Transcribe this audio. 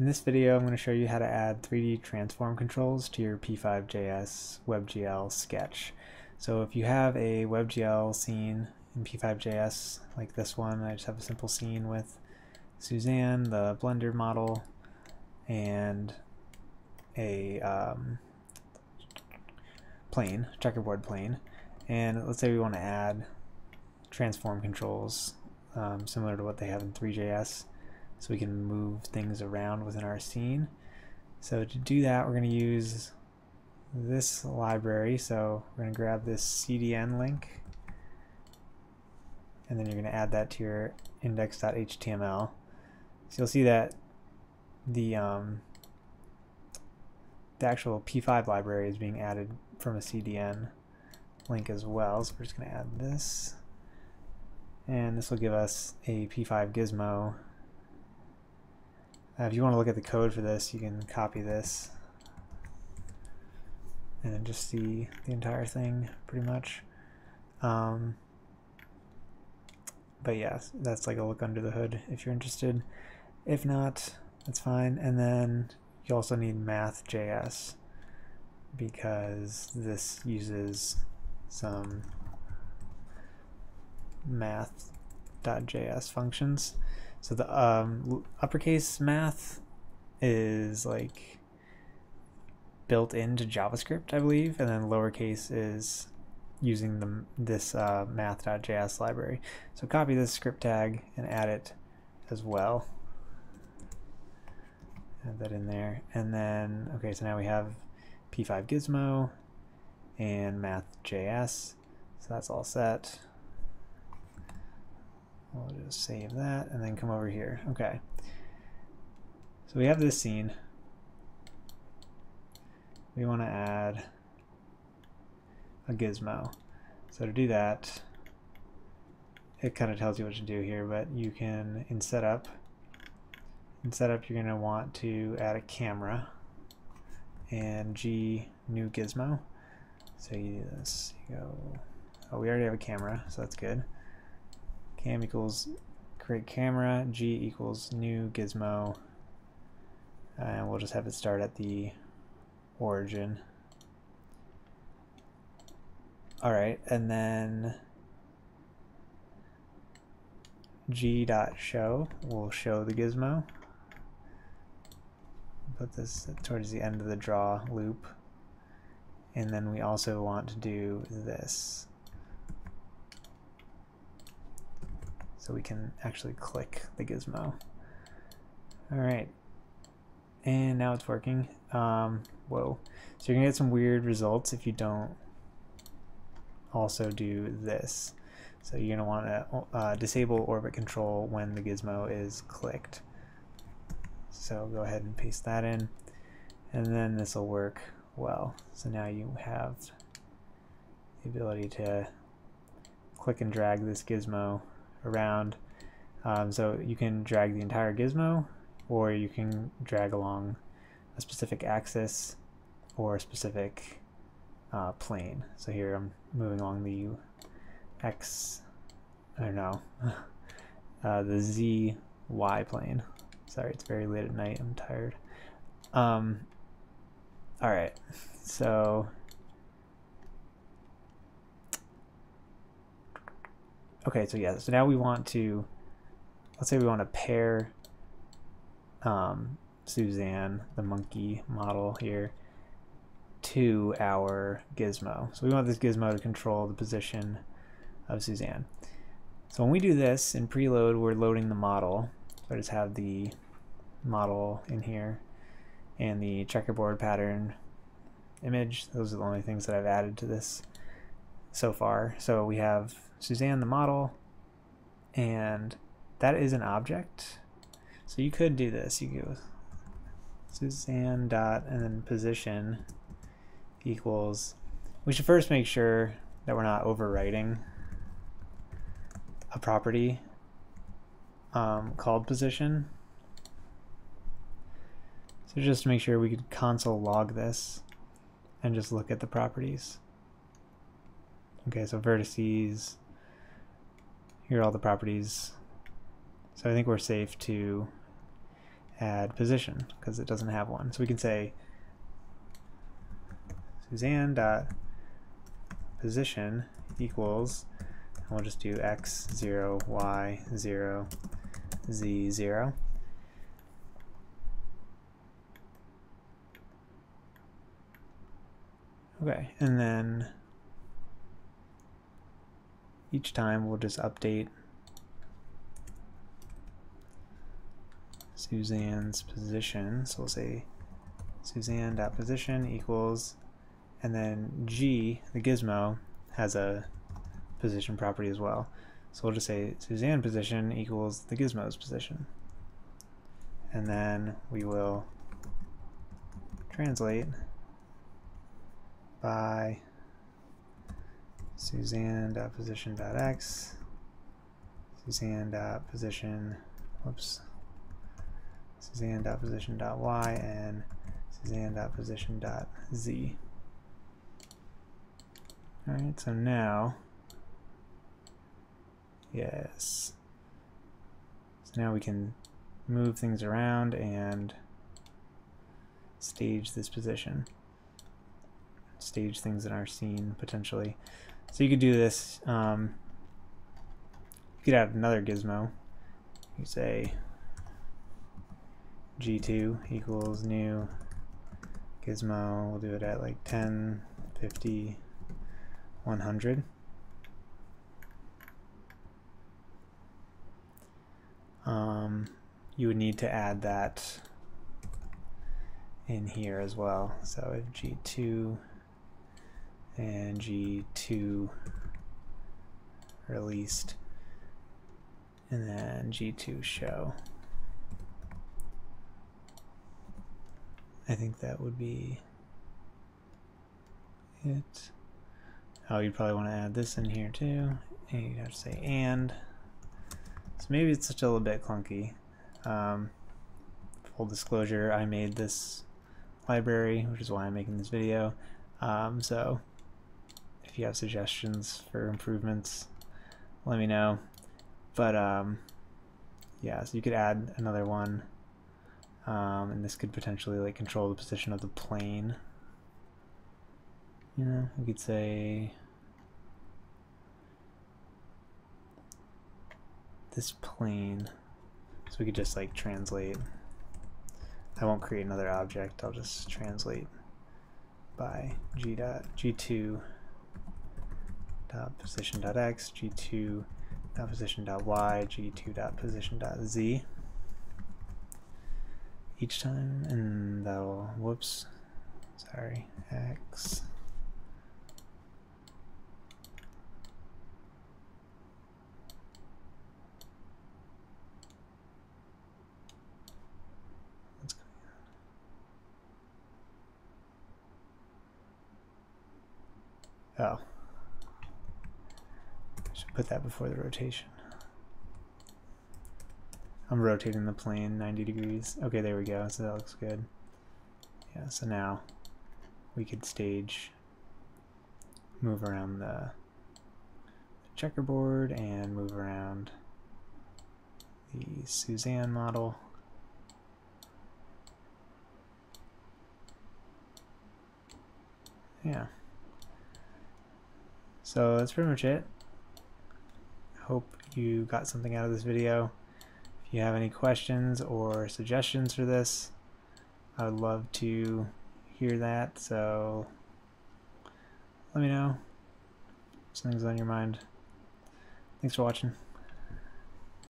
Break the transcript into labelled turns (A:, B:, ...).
A: In this video, I'm going to show you how to add 3D transform controls to your P5JS WebGL sketch. So if you have a WebGL scene in P5JS, like this one, I just have a simple scene with Suzanne, the Blender model, and a um, plane, checkerboard plane. And let's say we want to add transform controls um, similar to what they have in three.js so we can move things around within our scene. So to do that, we're going to use this library. So we're going to grab this CDN link, and then you're going to add that to your index.html. So you'll see that the um, the actual P5 library is being added from a CDN link as well. So we're just going to add this. And this will give us a P5 gizmo uh, if you want to look at the code for this, you can copy this and then just see the entire thing pretty much. Um, but yeah, that's like a look under the hood if you're interested. If not, that's fine. And then you also need math.js because this uses some math.js functions. So the um, uppercase math is like built into JavaScript, I believe, and then lowercase is using the this uh, math.js library. So copy this script tag and add it as well. Add that in there, and then okay, so now we have P5 Gizmo and math.js. So that's all set. We'll just save that and then come over here. Okay. So we have this scene. We want to add a gizmo. So to do that, it kind of tells you what to do here, but you can, in setup, in setup you're going to want to add a camera and G new gizmo. So you do this, you go, oh we already have a camera, so that's good cam equals create camera, g equals new gizmo, and we'll just have it start at the origin. Alright, and then g dot show will show the gizmo. Put this towards the end of the draw loop. And then we also want to do this. So we can actually click the gizmo. All right, and now it's working. Um, whoa, so you're gonna get some weird results if you don't also do this. So you're gonna want to uh, disable orbit control when the gizmo is clicked. So go ahead and paste that in, and then this will work well. So now you have the ability to click and drag this gizmo around. Um, so you can drag the entire gizmo or you can drag along a specific axis or a specific uh, plane. So here I'm moving along the X, I don't know, uh, the Z, Y plane. Sorry, it's very late at night, I'm tired. Um, all right, so okay, so yeah, so now we want to, let's say we want to pair um, Suzanne, the monkey model here, to our gizmo. So we want this gizmo to control the position of Suzanne. So when we do this in preload, we're loading the model. So I just have the model in here and the checkerboard pattern image. Those are the only things that I've added to this so far. So we have Suzanne the model, and that is an object. So you could do this. You go Suzanne dot and then position equals. We should first make sure that we're not overwriting a property um, called position. So just to make sure we could console log this and just look at the properties. Okay, so vertices, here are all the properties. So I think we're safe to add position because it doesn't have one. So we can say Suzanne dot position equals, and we'll just do x 0, y 0, z 0. Okay, and then each time we'll just update Suzanne's position. So we'll say Suzanne.position equals, and then G, the gizmo, has a position property as well. So we'll just say Suzanne position equals the gizmo's position. And then we will translate by Suzanne.position.x, Suzanne.position, whoops, Suzanne.position.y, and Suzanne.position.z. Alright, so now, yes, so now we can move things around and stage this position stage things in our scene potentially. So you could do this. Um, you could add another gizmo. You say g2 equals new gizmo. We'll do it at like 10, 50, 100. Um, you would need to add that in here as well. So if G2 and G2 released and then G2 show. I think that would be it. Oh, you'd probably want to add this in here too. And you'd have to say and. So maybe it's still a bit clunky. Um, full disclosure, I made this library, which is why I'm making this video. Um, so you have suggestions for improvements, let me know. But um, yeah, so you could add another one, um, and this could potentially like control the position of the plane. You know, we could say this plane. So we could just like translate. I won't create another object. I'll just translate by g dot g2 dot position dot x, g2 dot position dot y, g2 dot position dot z. Each time, and that'll whoops, sorry, x. Oh put that before the rotation. I'm rotating the plane 90 degrees. Okay, there we go. So that looks good. Yeah, so now we could stage, move around the checkerboard and move around the Suzanne model. Yeah. So that's pretty much it hope you got something out of this video. If you have any questions or suggestions for this, I would love to hear that, so let me know something's on your mind. Thanks for watching.